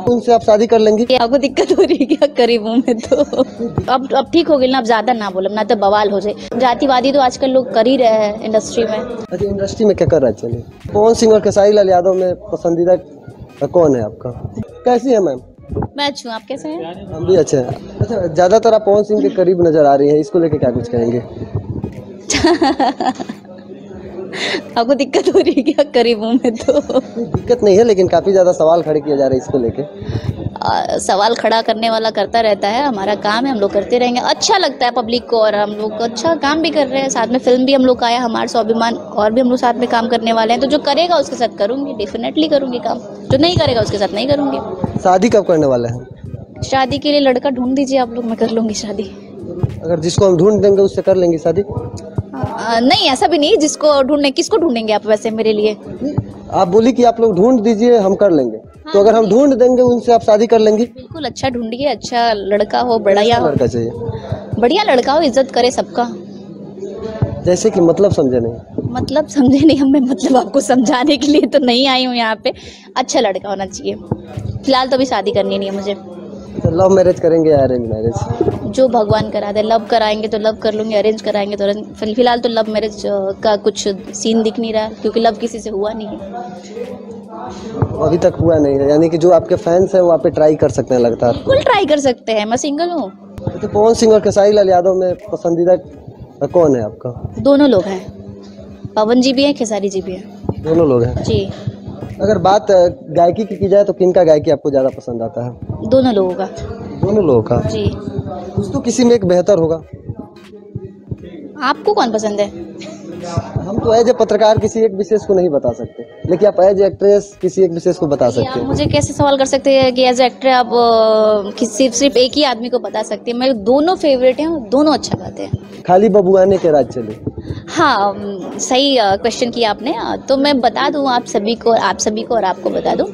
उनसे आप शादी कर लेंगी? आपको दिक्कत हो रही है क्या? करीब हूँ मैं तो। अब अब ठीक हो गई ना अब ज़्यादा ना बोलो ना तो बवाल हो जाए। जातिवादी तो आजकल लोग कर ही रहे हैं इंडस्ट्री में। अच्छा इंडस्ट्री में क्या कर रहा है? चलिए। सिंह और खेसारी लाल यादव में पसंदीदा कौन है आपका? कैसी है मैम? मैं अच्छी हूँ आप कैसे हैं? हम भी अच्छे हैं। अच्छा ज़्यादातर आप पवन सिंह के करीब नज़र आ रही है? इसको लेके क्या कुछ कहेंगे? आपको दिक्कत हो रही है क्या करीब में तो? दिक्कत नहीं है लेकिन काफ़ी ज़्यादा सवाल खड़े किए जा रहे हैं इसको लेके। सवाल खड़ा करने वाला करता रहता है हमारा काम है हम लोग करते रहेंगे। अच्छा लगता है पब्लिक को और हम लोग अच्छा काम भी कर रहे हैं साथ में फ़िल्म भी हम लोग का आया हमारे स्वाभिमान और भी हम लोग साथ में काम करने वाले हैं। तो जो करेगा उसके साथ करूँगी डेफिनेटली करूँगी काम। जो नहीं करेगा उसके साथ नहीं करूँगी। शादी कब करने वाले हैं? शादी के लिए लड़का ढूंढ दीजिए आप लोग मैं कर लूँगी शादी। अगर जिसको हम ढूंढ देंगे उससे कर लेंगे शादी। आ, नहीं ऐसा भी नहीं जिसको ढूँढने किसको ढूंढेंगे आप वैसे मेरे लिए? आप बोली कि आप लोग ढूंढ दीजिए हम कर लेंगे। हाँ, तो अगर हम ढूंढ देंगे उनसे आप शादी कर लेंगी। बिल्कुल अच्छा ढूंढिए अच्छा लड़का हो बढ़िया लड़का चाहिए। बढ़िया लड़का हो इज़्ज़त करे सबका। जैसे कि मतलब समझे नहीं। मतलब समझे नहीं हमें मतलब आपको समझाने के लिए तो नहीं आई हूँ यहाँ पे। अच्छा लड़का होना चाहिए। फ़िलहाल तो अभी शादी करनी नहीं है मुझे। तो लव मैरिज करेंगे या अरेंज मैरिज जो भगवान करा दे लव कराएँगे तो लव कर लूँगी अरेंज कराएँगे तो फ़िलहाल तो लव मैरिज का कुछ सीन दिख नहीं रहा क्योंकि लव किसी से हुआ नहीं है। अभी तक हुआ नहीं है यानी कि जो आपके फैंस हैं वो आप पे ट्राई कर सकते हैं लगातार। बिल्कुल ट्राई कर सकते हैं मैं सिंगल हूँ। तो पवन सिंह और खेसारी लाल यादव में पसंदीदा कौन है आपका? दोनों लोग हैं। पवन जी भी हैं खेसारी जी भी हैं। दोनों लोग हैं? जी। अगर बात गायकी की की जाए तो किन का गायकी आपको ज़्यादा पसंद आता है? दोनों लोगों का। दोनों लोगों का? जी। कुछ तो किसी में एक बेहतर होगा? आपको कौन पसंद है? हम तो एज ए पत्रकार किसी एक विशेष को नहीं बता सकते। लेकिन आप एज एक्ट्रेस किसी एक विशेष को बता सकते हैं। मुझे कैसे सवाल कर सकते हैं कि एज एक्टर आप किसी सिर्फ़ सिर्फ़ एक ही आदमी को बता सकते हैं? मेरे दोनों फेवरेट हैं दोनों अच्छा गाते हैं। खाली बबुआने के राज चले? हाँ सही क्वेश्चन किया आपने। तो मैं बता दूँ आप सभी को आप सभी को और आपको बता दूँ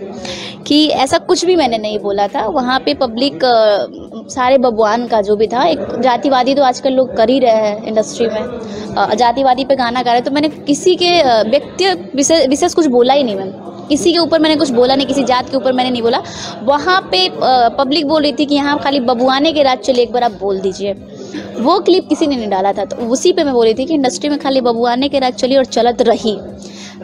कि ऐसा कुछ भी मैंने नहीं बोला था। वहाँ पे पब्लिक सारे बबुआन का जो भी था, एक जातिवादी तो आजकल लोग कर ही रहे हैं इंडस्ट्री में। जातिवादी पे गाना गा रहे तो मैंने किसी के व्यक्ति विशेष विशेष कुछ बोला ही नहीं मैम। किसी के ऊपर मैंने कुछ बोला नहीं, किसी जात के ऊपर मैंने नहीं बोला। वहाँ पे पब्लिक बोल रही थी कि यहाँ खाली बबुआने के राज चले, एक बार आप बोल दीजिए। वो क्लिप किसी ने नहीं डाला था तो उसी पे मैं बोल रही थी कि इंडस्ट्री में खाली बबुआने के राज चली और चलत रही।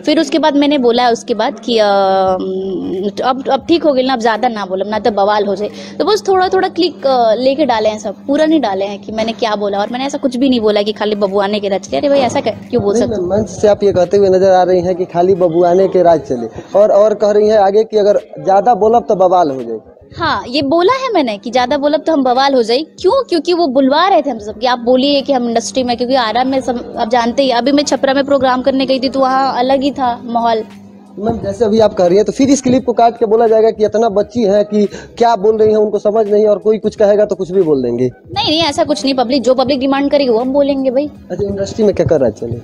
फिर उसके बाद मैंने बोला है उसके बाद कि अब अब ठीक हो गई ना अब ज़्यादा ना बोलो ना तो बवाल हो जाए। तो बस थोड़ा थोड़ा क्लिक लेके डाले हैं सब पूरा नहीं डाले हैं कि मैंने क्या बोला। और मैंने ऐसा कुछ भी नहीं बोला कि खाली बबुआने के राज चले। अरे भाई ऐसा क्यों बोल सकते? मंच से आप ये कहते हुए नज़र आ रही हैं कि खाली बबुआने के राज चले। और और कह रही हैं आगे कि अगर ज़्यादा बोलब तो बवाल हो जाए हाँ ये बोला है मैंने कि ज़्यादा बोला तो हम बवाल हो जाए। क्यों? क्योंकि वो बुलवा रहे थे हम सब कि आप बोलिए कि हम इंडस्ट्री में क्योंकि आराम में सब आप जानते ही अभी मैं छपरा में प्रोग्राम करने गई थी तो वहाँ अलग ही था माहौल। मैम जैसे अभी आप कह रही हैं तो फिर इस क्लिप को काट के बोला जाएगा कि इतना बच्ची है कि क्या बोल रही है उनको समझ नहीं और कोई कुछ कहेगा तो कुछ भी बोल देंगे। नहीं नहीं ऐसा कुछ नहीं पब्लिक जो पब्लिक डिमांड करेगी वो हम बोलेंगे भाई। अच्छा इंडस्ट्री में क्या कर रहा है चलिए?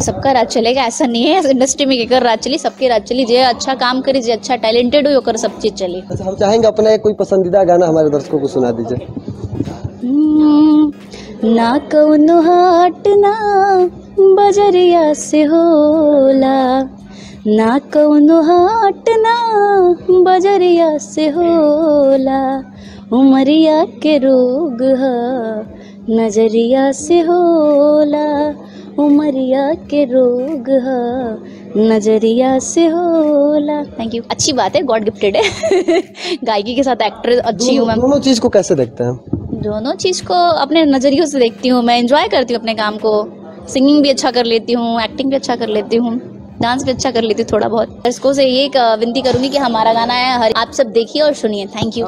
सबका राज चलेगा ऐसा नहीं है। इंडस्ट्री में केकर राज चली सबके राज चली। जे अच्छा काम करी जे अच्छा टैलेंटेड हो ओकर सब चीज़ चली। अच्छा हम चाहेंगे अपना कोई पसंदीदा गाना हमारे दर्शकों को सुना दीजिए। हम्म, ना कौनो हाट ना बजरिया से होला। ना कौनो हाट ना बजरिया से होला। उमरिया के रोग ह नज़रिया से होला। उमरिया के रोग ह नज़रिया से होला। थैंक यू अच्छी बात है गॉड गिफ्टेड है। गायकी के साथ एक्टर अच्छी हूँ दोनों, मैम दोनों चीज़ को कैसे देखते हैं? दोनों चीज़ को अपने नज़रियों से देखती हूँ मैं। एंजॉय करती हूँ अपने काम को। सिंगिंग भी अच्छा कर लेती हूँ एक्टिंग भी अच्छा कर लेती हूँ। डांस भी अच्छा कर लेती हूँ थोड़ा बहुत। दर्शकों से ये विनती करूँगी कि हमारा गाना है हर आप सब देखिए और सुनिए। Thank you